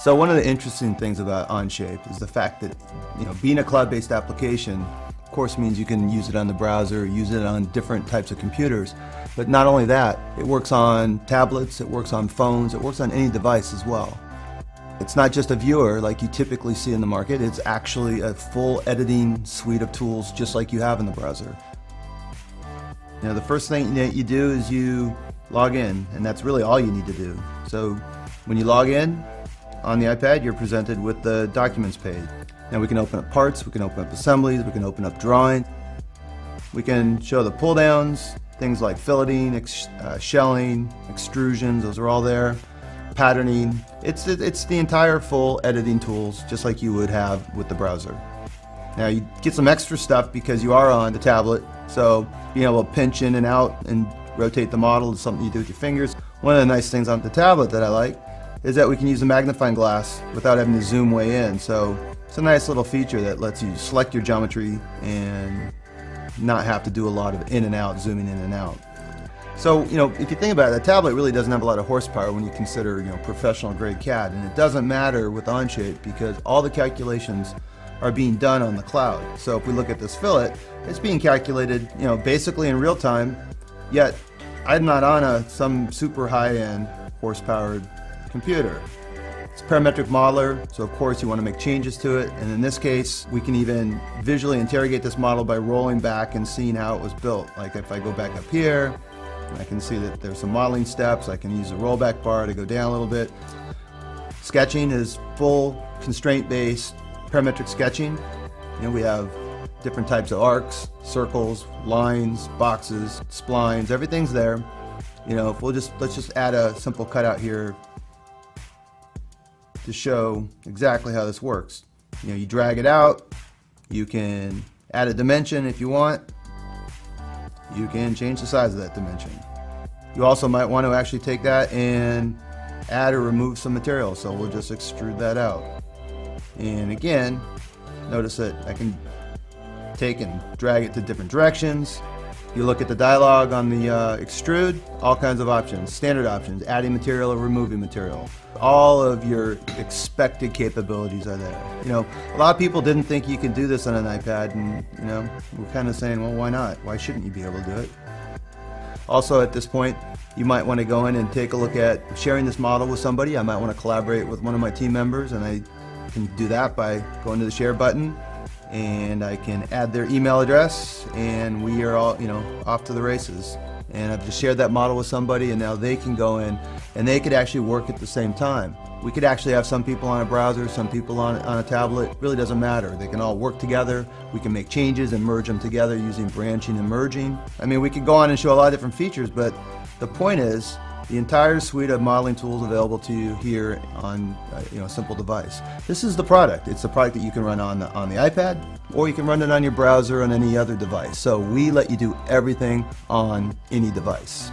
So one of the interesting things about Onshape is the fact that, you know, being a cloud-based application, of course means you can use it on the browser, use it on different types of computers. But not only that, it works on tablets, it works on phones, it works on any device as well. It's not just a viewer like you typically see in the market, it's actually a full editing suite of tools just like you have in the browser. Know, the first thing that you do is you log in, and that's really all you need to do. So when you log in, on the iPad, you're presented with the Documents page. Now we can open up parts, we can open up assemblies, we can open up drawings. We can show the pull downs, things like filleting, ex uh, shelling, extrusions, those are all there. Patterning, it's, it's the entire full editing tools, just like you would have with the browser. Now you get some extra stuff because you are on the tablet, so being able to pinch in and out and rotate the model is something you do with your fingers. One of the nice things on the tablet that I like is that we can use a magnifying glass without having to zoom way in. So it's a nice little feature that lets you select your geometry and not have to do a lot of in and out, zooming in and out. So, you know, if you think about it, a tablet really doesn't have a lot of horsepower when you consider, you know, professional grade CAD. And it doesn't matter with Onshape because all the calculations are being done on the cloud. So if we look at this fillet, it's being calculated, you know, basically in real time, yet I'm not on a some super high-end horsepowered computer. It's a parametric modeler, so of course you want to make changes to it, and in this case, we can even visually interrogate this model by rolling back and seeing how it was built. Like if I go back up here, I can see that there's some modeling steps, I can use the rollback bar to go down a little bit. Sketching is full constraint-based parametric sketching. You know, we have different types of arcs, circles, lines, boxes, splines, everything's there. You know, if we'll just, let's just add a simple cutout here to show exactly how this works. You know, you drag it out, you can add a dimension if you want, you can change the size of that dimension. You also might want to actually take that and add or remove some material, so we'll just extrude that out. And again, notice that I can take and drag it to different directions, you look at the dialog on the uh, extrude, all kinds of options, standard options, adding material or removing material. All of your expected capabilities are there. You know, a lot of people didn't think you could do this on an iPad and, you know, we're kind of saying, well, why not? Why shouldn't you be able to do it? Also at this point, you might want to go in and take a look at sharing this model with somebody. I might want to collaborate with one of my team members and I can do that by going to the share button and I can add their email address and we are all, you know, off to the races. And I've just shared that model with somebody and now they can go in and they could actually work at the same time. We could actually have some people on a browser, some people on, on a tablet, really doesn't matter. They can all work together, we can make changes and merge them together using branching and merging. I mean, we could go on and show a lot of different features, but the point is, the entire suite of modeling tools available to you here on uh, you know a simple device. This is the product. It's the product that you can run on the, on the iPad or you can run it on your browser on any other device. So we let you do everything on any device.